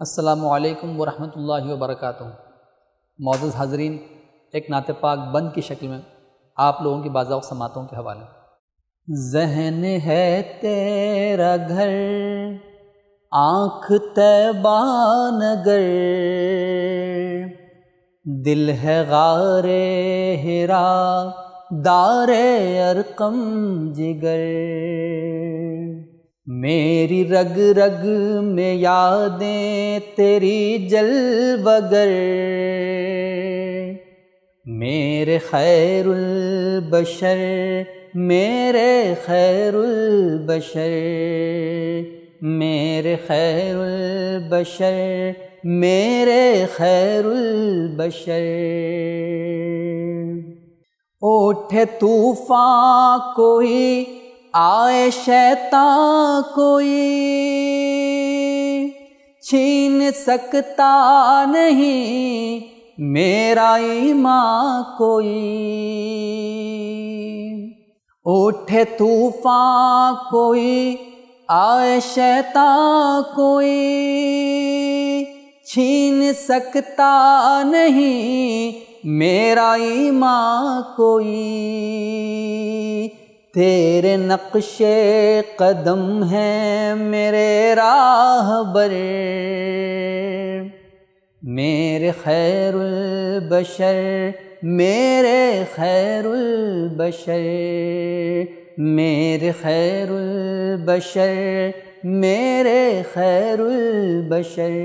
असलकम वरहमल वबरक मोज़ हाजरीन, एक नात पाक बंद की शक्ल में आप लोगों की बाज़ा समातों के हवाले। जहन है तेरा घर, आँख तैबानगर दिल है गारे हिरा, दारे अरकम जिगर। मेरी रग रग में यादें तेरी जल बगर। मेरे खैरुल बशर, मेरे खैरुल बशर, मेरे खैरुल बशर, मेरे खैरुल बशर। ओठे तूफ़ान कोई आए शैता कोई छीन सकता नहीं, मेरा ईमान कोई। उठे तूफ़ान कोई, आए शैता कोई, छीन सकता नहीं, मेरा ईमान कोई। तेरे नक्शे कदम हैं मेरे राह बरे मेरे खैरुल बशर, मेरे खैरुल बशर, मेरे खैरुल बशर, मेरे खैरुल बशर।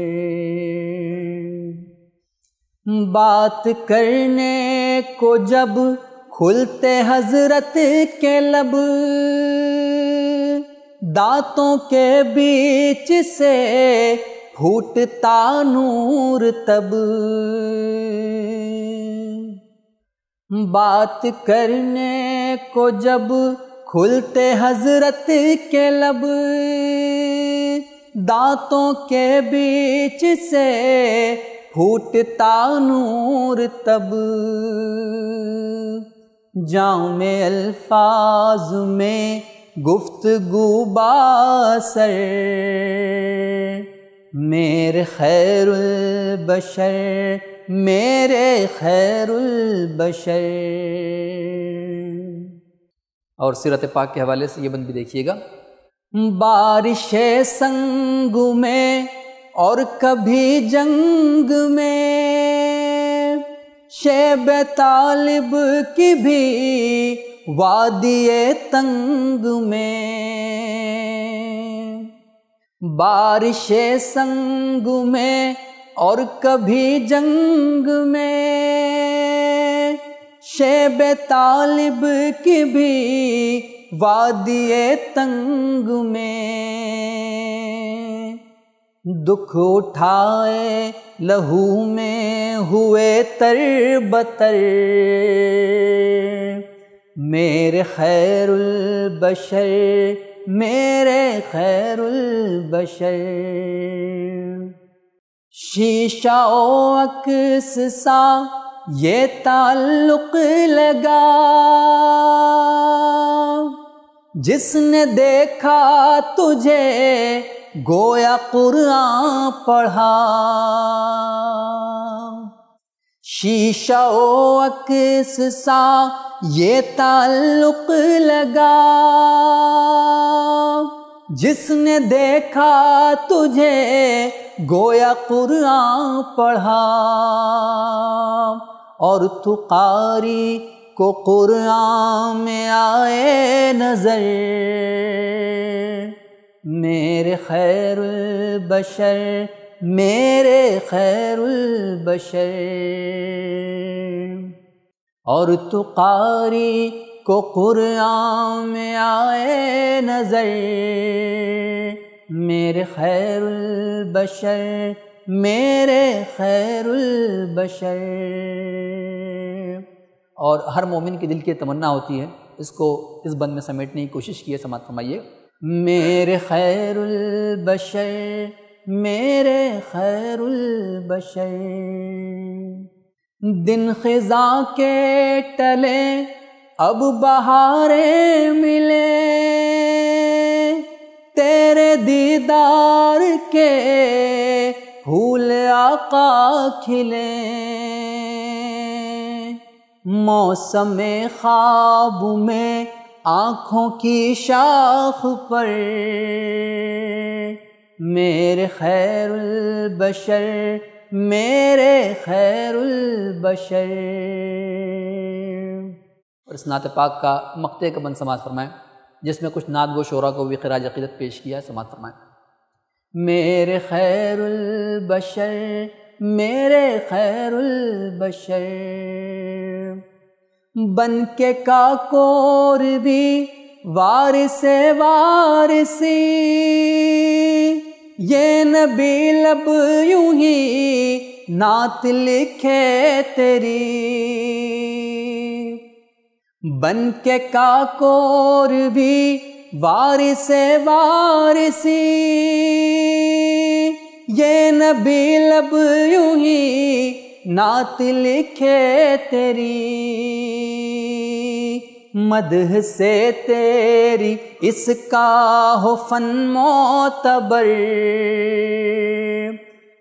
बात करने को जब खुलते हज़रत के लब, दांतों के बीच से फूटता नूर तब। बात करने को जब खुलते हज़रत के लब, दांतों के बीच से फूटता नूर तब। जाऊँ में अल्फाज में गुफ्तगु बासर। मेरे खैरुल बशर मेरे खैरुल बशर। और सीरत पाक के हवाले से ये बंद भी देखिएगा। बारिश संग में और कभी जंग में। शेब तालिब की भी वादिए तंग में। बारिश संग में और कभी जंग में। शेब तालिब की भी वादिए तंग में। दुख उठाए, लहू में हुए तर बतर मेरे खैरुल बशर, मेरे खैरुल बशर। शीशा ओ अक्स सा, ये ताल्लुक लगा। जिसने देखा तुझे गोया कुरान पढ़ा। शीशा अक्स सा ये ताल्लुक लगा। जिसने देखा तुझे गोया कुरान पढ़ा। और तु कारी को कुरान में आए नज़र। मेरे खैरुल बशर मेरे खैरुल बशर और तो कारी को कुरान में आए नज़र, मेरे खैरुल बशर मेरे खैरुल बशर और हर मोमिन के दिल की तमन्ना होती है, इसको इस बंद में समेटने की कोशिश की है समात फरमाइए। मेरे खैरुल बशर, मेरे खैरुल बशर। दिन खिजा के टले, अब बहारे मिले। तेरे दीदार के फूल आका खिले। मौसम ख्वाब में आँखों की शाख पर, मेरे खैरुल बशर, मेरे खैरुल बशर। और इस नात पाक का मकते का बंद समाज फरमाएँ, जिसमें कुछ नात गो शोरा को भी खराज अकीदत पेश किया है समाज फरमाएँ। मेरे खैरुल बशर, मेरे खैरुल बशर। बन के काकोर भी वारिस वारिसी ये नबी लब यूँ ही नात लिखे तेरी। बन के काकोर भी वारिस वारिसी ये नबी लब यूँ ही नात लिखे तेरी। मदह से तेरी इसका हो फन मोतबर।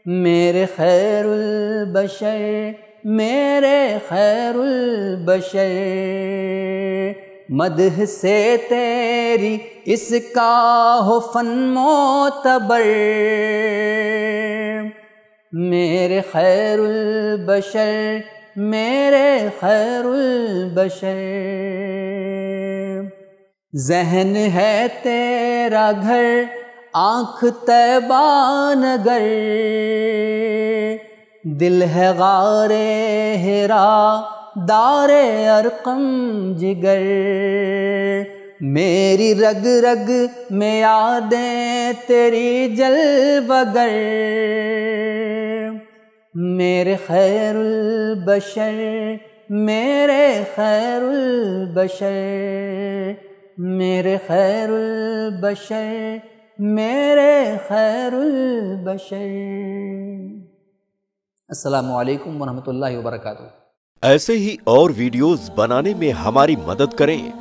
मेरे खैरुल बशर, मेरे खैरुल बशर। मदह से तेरी इसका हो फन मोतबर। मेरे खैरुल बशर मेरे खैरुल बशर। जहन है तेरा घर, आँख तैबा नगर। दिल है गारे हेरा, दारे अरकम जिगर। मेरी रग रग में यादें तेरी जल बगर। मेरे खैरुल बशर, मेरे खैरुल बशर, मेरे खैरुल बशर, मेरे खैरुल बशर। अस्सलाम वालेकुम वरहमतुल्लाहि वबरकातुहू। ऐसे ही और वीडियोस बनाने में हमारी मदद करें।